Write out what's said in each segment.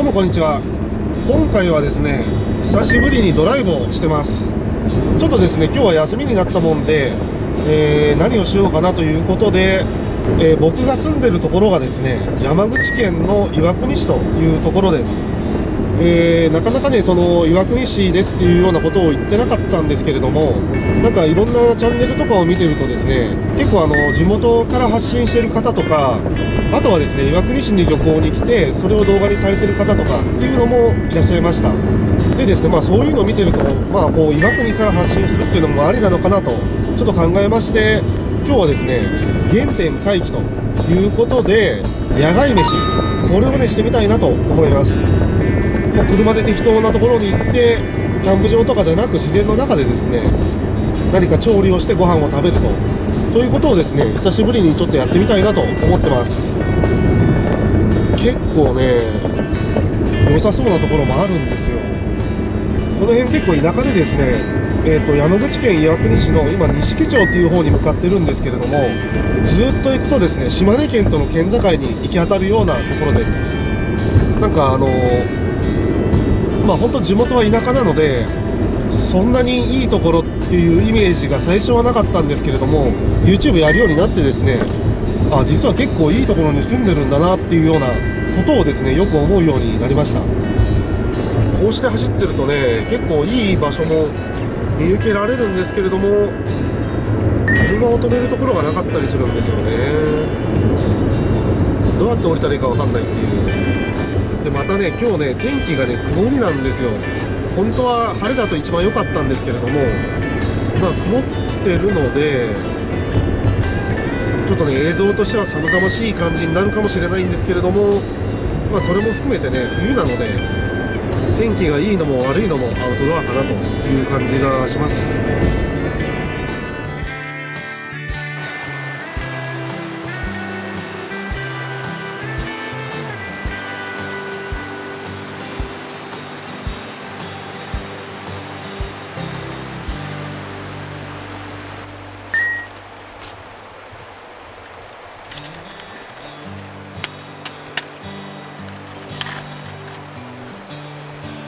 どうもこんにちは。今回はですね久しぶりにドライブをしてます。ちょっとですね今日は休みになったもんで、えー、何をしようかなということで、えー、僕が住んでるところがですね山口県の岩国市というところです。えー、なかなかねその岩国市ですっていうようなことを言ってなかったんですけれどもなんかいろんなチャンネルとかを見てるとですね結構あの地元から発信してる方とかあとはですね岩国市に旅行に来てそれを動画にされてる方とかっていうのもいらっしゃいました。でですねまあそういうのを見てるとまあこう岩国から発信するっていうのもありなのかなとちょっと考えまして今日はですね原点回帰ということで野外飯これをねしてみたいなと思います。もう車で適当なところに行ってキャンプ場とかじゃなく自然の中でですね何か調理をしてご飯を食べると。ということをですね久しぶりにちょっとやってみたいなと思ってます。結構ね良さそうなところもあるんですよ。この辺結構田舎でですねえーと、山口県岩国市の今錦町っていう方に向かってるんですけれどもずっと行くとですね島根県との県境に行き当たるようなところです。なんかあのーまあ本当地元は田舎なのでそんなにいいところっていうイメージが最初はなかったんですけれども YouTube やるようになってですねあ実は結構いいところに住んでるんだなっていうようなことをですねよく思うようになりました。こうして走ってるとね結構いい場所も見受けられるんですけれども車を止めるところがなかったりするんですよね。どうやって降りたらいいか分かんないっていう。でまたね今日ね天気がね曇りなんですよ。本当は晴れだと一番良かったんですけれどもまあ曇ってるのでちょっとね映像としては寒々しい感じになるかもしれないんですけれどもまあそれも含めてね冬なので天気がいいのも悪いのもアウトドアかなという感じがします。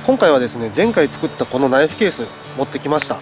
今回はですね前回作ったこのナイフケース持ってきました。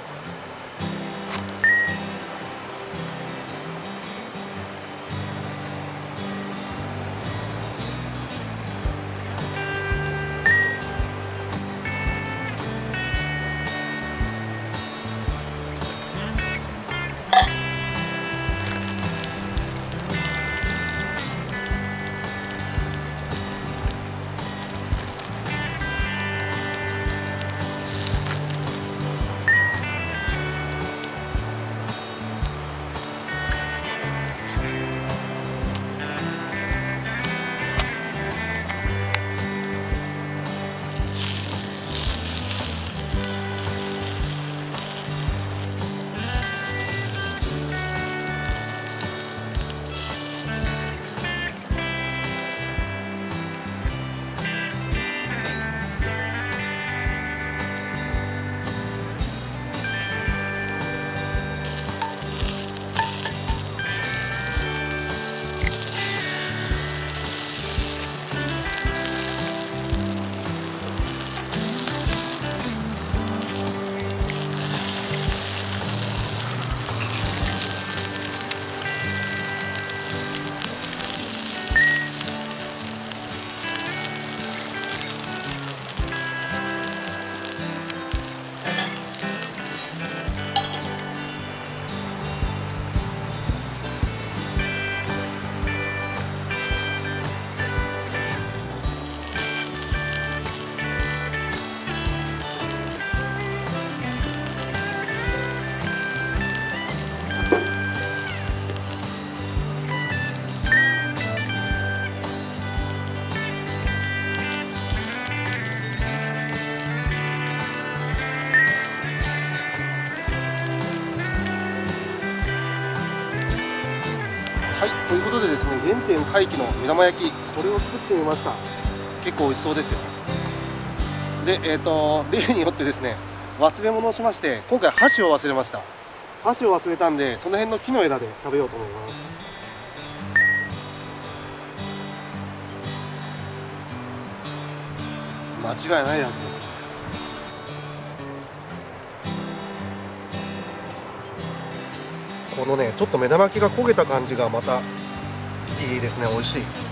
はいということでですね原点回帰の目玉焼きこれを作ってみました。結構美味しそうですよでえっ、ー、と例によってですね忘れ物をしまして今回箸を忘れました。箸を忘れたんでその辺の木の枝で食べようと思います。間違いない味ですこのねちょっと目玉焼きが焦げた感じがまたいいですね美味しい。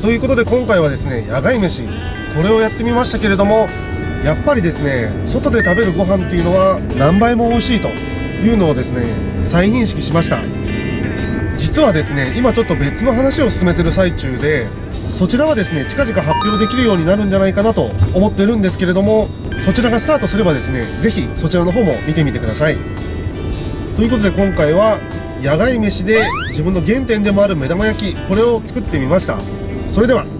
ということで今回はですね野外飯これをやってみましたけれどもやっぱりですね外で食べるご飯っていうのは何倍も美味しいというのをですね再認識しました。実はですね今ちょっと別の話を進めてる最中でそちらはですね近々発表できるようになるんじゃないかなと思ってるんですけれどもそちらがスタートすればですね是非そちらの方も見てみてください。ということで今回は野外飯で自分の原点でもある目玉焼きこれを作ってみました。それでは。